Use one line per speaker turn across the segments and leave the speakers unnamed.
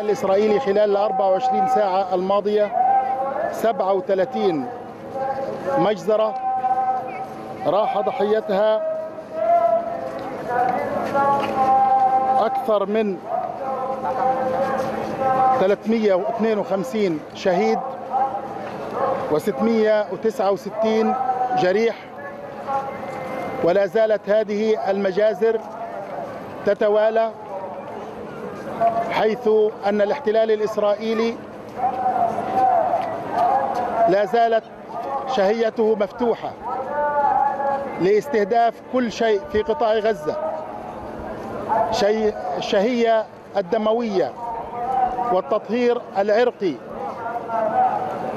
الإسرائيلي خلال ال 24 ساعة الماضية 37 مجزرة. راح ضحيتها أكثر من 352 شهيد و669 جريح. ولا زالت هذه المجازر تتوالى حيث أن الاحتلال الإسرائيلي لا زالت شهيته مفتوحة لاستهداف كل شيء في قطاع غزة. شيء الشهية الدموية والتطهير العرقي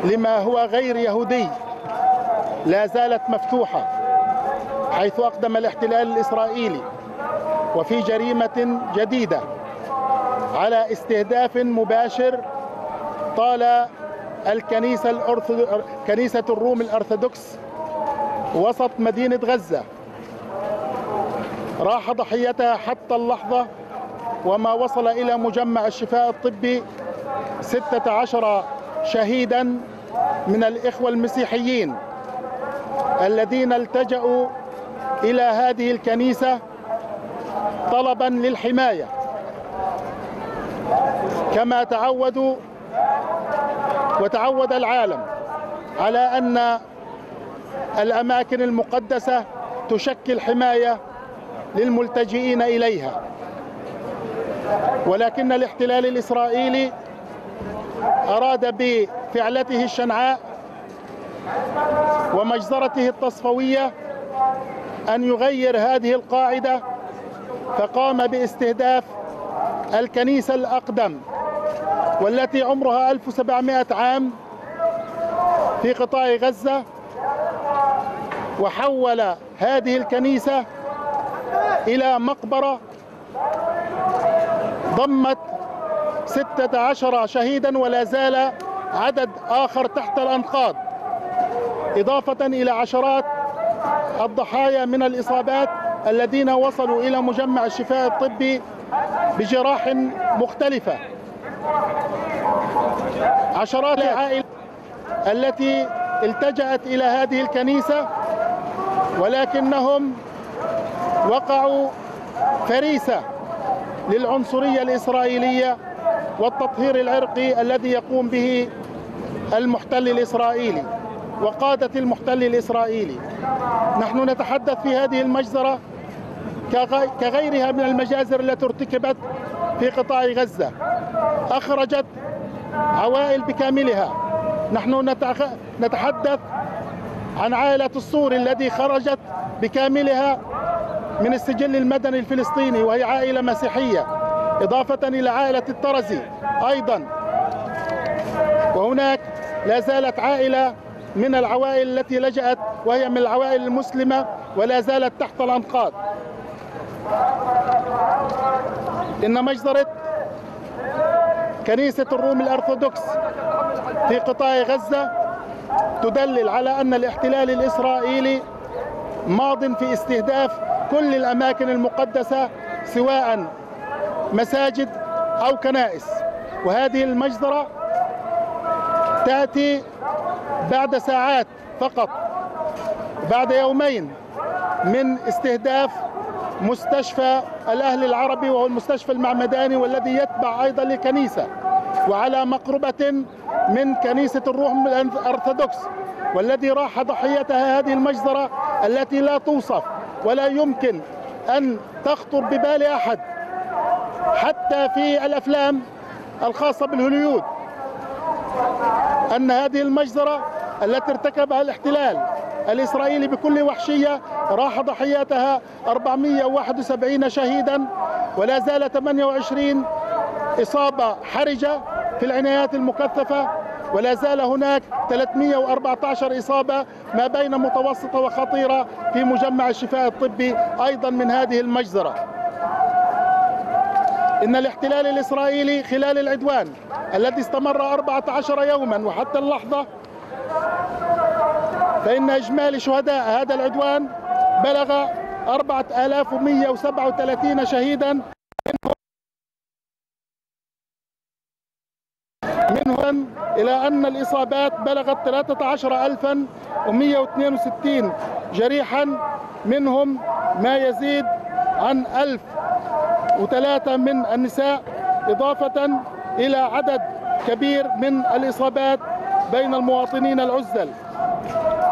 لما هو غير يهودي لا زالت مفتوحة حيث أقدم الاحتلال الإسرائيلي وفي جريمة جديدة على استهداف مباشر طال الكنيسة الأرثو... كنيسة الروم الأرثوذكس وسط مدينة غزة. راح ضحيتها حتى اللحظة وما وصل إلى مجمع الشفاء الطبي 16 شهيدا من الإخوة المسيحيين الذين التجأوا إلى هذه الكنيسة طلبا للحماية. كما تعودوا وتعود العالم على أن الأماكن المقدسة تشكل حماية للملتجئين إليها. ولكن الاحتلال الإسرائيلي أراد بفعلته الشنعاء ومجزرته التصفوية أن يغير هذه القاعدة فقام باستهداف الكنيسة الأقدم. والتي عمرها 1700 عام في قطاع غزة وحول هذه الكنيسة إلى مقبرة ضمت ستة عشر شهيدا ولا زال عدد آخر تحت الأنقاض إضافة إلى عشرات الضحايا من الإصابات الذين وصلوا إلى مجمع الشفاء الطبي بجراح مختلفة. عشرات العائلات التي التجأت إلى هذه الكنيسة ولكنهم وقعوا فريسة للعنصرية الإسرائيلية والتطهير العرقي الذي يقوم به المحتل الإسرائيلي وقادة المحتل الإسرائيلي. نحن نتحدث في هذه المجزرة كغيرها من المجازر التي ارتكبت في قطاع غزة. أخرجت عوائل بكاملها. نحن نتحدث عن عائلة الصوري الذي خرجت بكاملها من السجل المدني الفلسطيني وهي عائلة مسيحية إضافة إلى عائلة الطرزي أيضا. وهناك لا زالت عائلة من العوائل التي لجأت وهي من العوائل المسلمة ولا زالت تحت الأنقاض. إن مجزرة كنيسة الروم الأرثوذكس في قطاع غزة تدلل على أن الاحتلال الإسرائيلي ماض في استهداف كل الأماكن المقدسة سواء مساجد أو كنائس. وهذه المجزرة تأتي بعد ساعات فقط بعد يومين من استهداف مستشفى الأهل العربي وهو المستشفى المعمداني والذي يتبع أيضا لكنيسة وعلى مقربة من كنيسة الروح الأرثوذكس والذي راح ضحيتها هذه المجزرة التي لا توصف ولا يمكن أن تخطر ببال أحد حتى في الأفلام الخاصة بالهوليود أن هذه المجزرة التي ارتكبها الاحتلال الإسرائيلي بكل وحشية راح ضحياتها 471 شهيدا ولا زال 28 إصابة حرجة في العنايات المكثفة ولا زال هناك 314 إصابة ما بين متوسطة وخطيرة في مجمع الشفاء الطبي أيضا من هذه المجزرة. إن الاحتلال الإسرائيلي خلال العدوان الذي استمر 14 يوما وحتى اللحظة فإن إجمالي شهداء هذا العدوان بلغ 4137 شهيدا. منهم إلى أن الإصابات بلغت 13162 جريحا. منهم ما يزيد عن 1003 من النساء إضافة إلى عدد كبير من الإصابات بين المواطنين العزل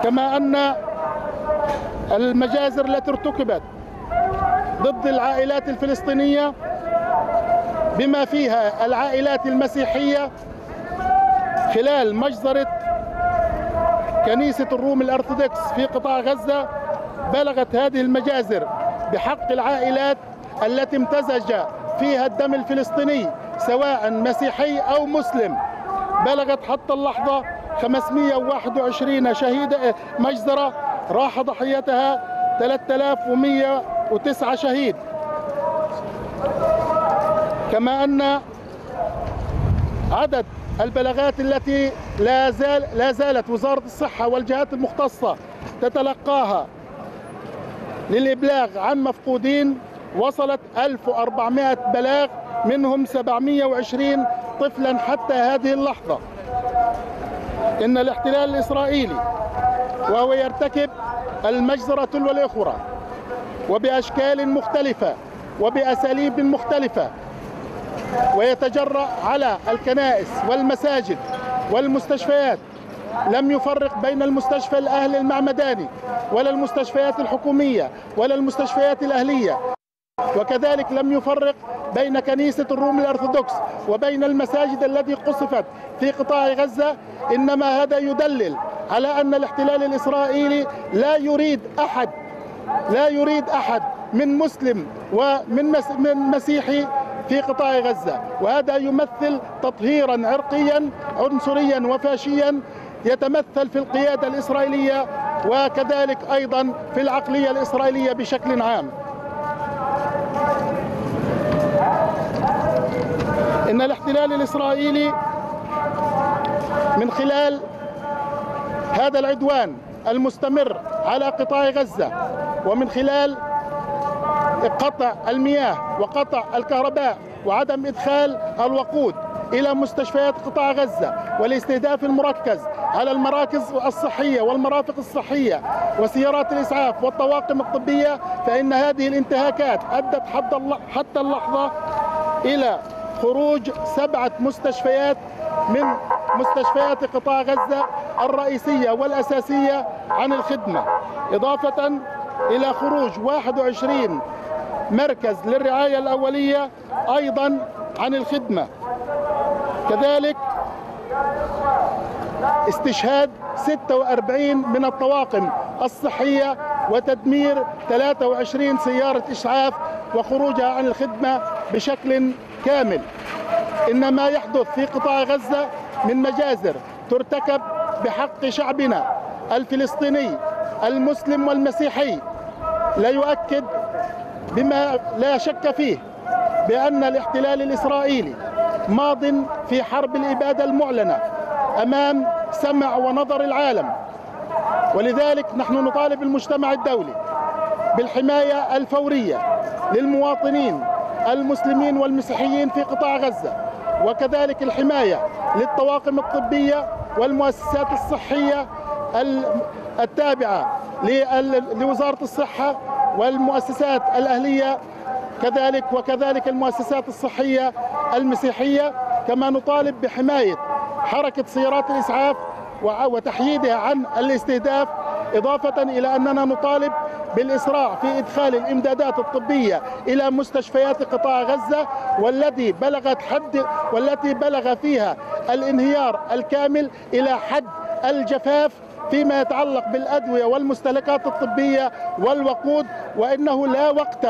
كما أن المجازر التي ارتكبت ضد العائلات الفلسطينية بما فيها العائلات المسيحية خلال مجزرة كنيسة الروم الأرثوذكس في قطاع غزة بلغت هذه المجازر بحق العائلات التي امتزج فيها الدم الفلسطيني سواء مسيحي أو مسلم. بلغت حتى اللحظة 521 شهيد مجزرة. راح ضحيتها 3109 شهيد. كما أن عدد البلاغات التي لا, زال لا زالت وزارة الصحة والجهات المختصة تتلقاها للإبلاغ عن مفقودين وصلت 1400 بلاغ منهم 720 طفلا حتى هذه اللحظة. إن الاحتلال الإسرائيلي وهو يرتكب المجزرة تلو الأخرى وبأشكال مختلفة وبأساليب مختلفة ويتجرأ على الكنائس والمساجد والمستشفيات لم يفرق بين المستشفى الأهلي المعمداني ولا المستشفيات الحكومية ولا المستشفيات الأهلية. وكذلك لم يفرق بين كنيسة الروم الأرثوذكس وبين المساجد التي قصفت في قطاع غزة إنما هذا يدلل على أن الاحتلال الإسرائيلي لا يريد أحد لا يريد أحد من مسلم ومن من مسيحي في قطاع غزة. وهذا يمثل تطهيرا عرقيا عنصريا وفاشيا يتمثل في القيادة الإسرائيلية وكذلك أيضا في العقلية الإسرائيلية بشكل عام. الاحتلال الإسرائيلي من خلال هذا العدوان المستمر على قطاع غزة ومن خلال قطع المياه وقطع الكهرباء وعدم إدخال الوقود إلى مستشفيات قطاع غزة والاستهداف المركز على المراكز الصحية والمرافق الصحية وسيارات الإسعاف والطواقم الطبية فإن هذه الانتهاكات أدت حتى اللحظة إلى خروج سبعة مستشفيات من مستشفيات قطاع غزة الرئيسية والأساسية عن الخدمة إضافة إلى خروج 21 مركز للرعاية الأولية أيضا عن الخدمة. كذلك استشهاد 46 من الطواقم الصحية وتدمير 23 سيارة إسعاف وخروجها عن الخدمة بشكل كامل. إن ما يحدث في قطاع غزة من مجازر ترتكب بحق شعبنا الفلسطيني المسلم والمسيحي. لا يؤكد بما لا شك فيه بأن الاحتلال الإسرائيلي ماض في حرب الإبادة المعلنة أمام سمع ونظر العالم. ولذلك نحن نطالب المجتمع الدولي بالحماية الفورية للمواطنين المسلمين والمسيحيين في قطاع غزة وكذلك الحماية للطواقم الطبية والمؤسسات الصحية التابعة لوزارة الصحة والمؤسسات الأهلية كذلك وكذلك المؤسسات الصحية المسيحية كما نطالب بحماية حركة سيارات الإسعاف وتحييدها عن الاستهداف إضافة إلى أننا نطالب بالإسراع في إدخال الإمدادات الطبية إلى مستشفيات قطاع غزة والذي بلغت حد والتي بلغ فيها الانهيار الكامل إلى حد الجفاف فيما يتعلق بالأدوية والمستهلكات الطبية والوقود وإنه لا وقت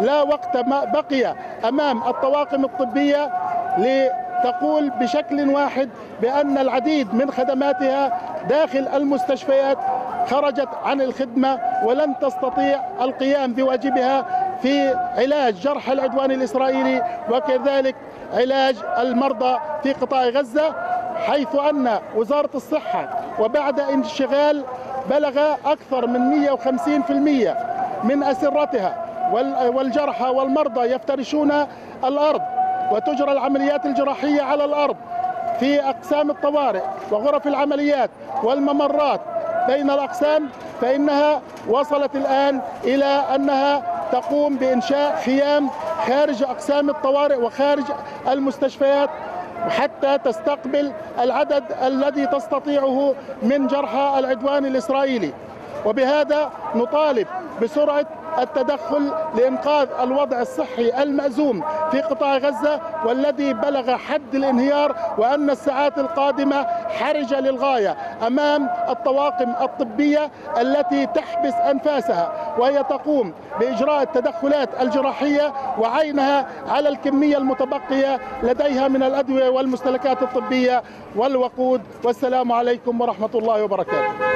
لا وقت ما بقي أمام الطواقم الطبية لتقول بشكل واحد بأن العديد من خدماتها داخل المستشفيات خرجت عن الخدمة ولن تستطيع القيام بواجبها في علاج جرح العدوان الإسرائيلي وكذلك علاج المرضى في قطاع غزة حيث أن وزارة الصحة وبعد انشغال بلغ أكثر من 150% من أسرتها والجرحى والمرضى يفترشون الأرض وتجرى العمليات الجراحية على الأرض في أقسام الطوارئ وغرف العمليات والممرات بين الأقسام فإنها وصلت الآن إلى أنها تقوم بإنشاء خيام خارج أقسام الطوارئ وخارج المستشفيات حتى تستقبل العدد الذي تستطيعه من جرحى العدوان الإسرائيلي. وبهذا نطالب بسرعة التدخل لإنقاذ الوضع الصحي المأزوم في قطاع غزة والذي بلغ حد الانهيار وأن الساعات القادمة حرجة للغاية أمام الطواقم الطبية التي تحبس أنفاسها وهي تقوم بإجراء التدخلات الجراحية وعينها على الكمية المتبقية لديها من الأدوية والمستلكات الطبية والوقود. والسلام عليكم ورحمة الله وبركاته.